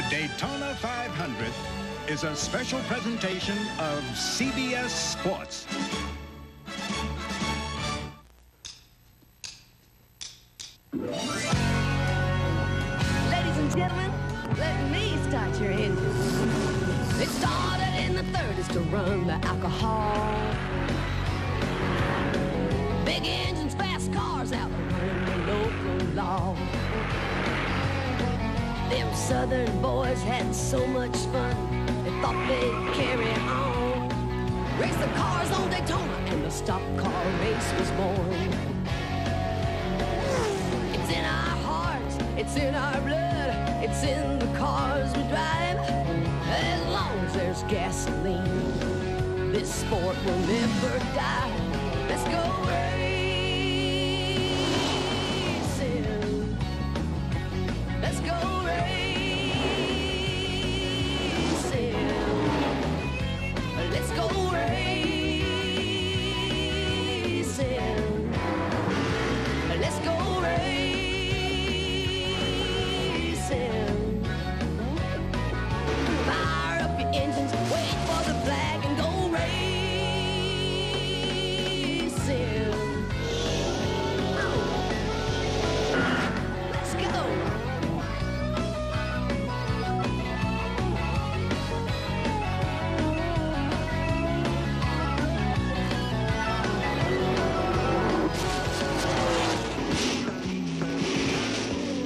The Daytona 500 is a special presentation of CBS Sports. Ladies and gentlemen, let me start your engine. It started in the 30s to run the alcohol. Them southern boys had so much fun, they thought they'd carry on. Race the cars on Daytona, and the stock car race was born. It's in our hearts, it's in our blood, it's in the cars we drive. As long as there's gasoline, this sport will never die.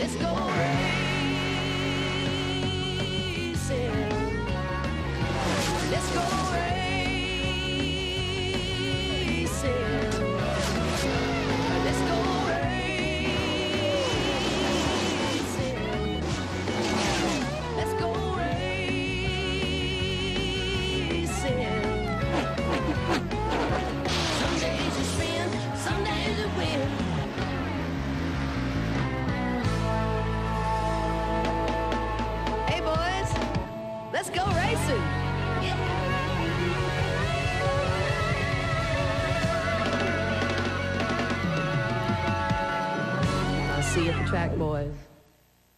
Let's go Hey boys, let's go racing. I'll see you at the track, boys.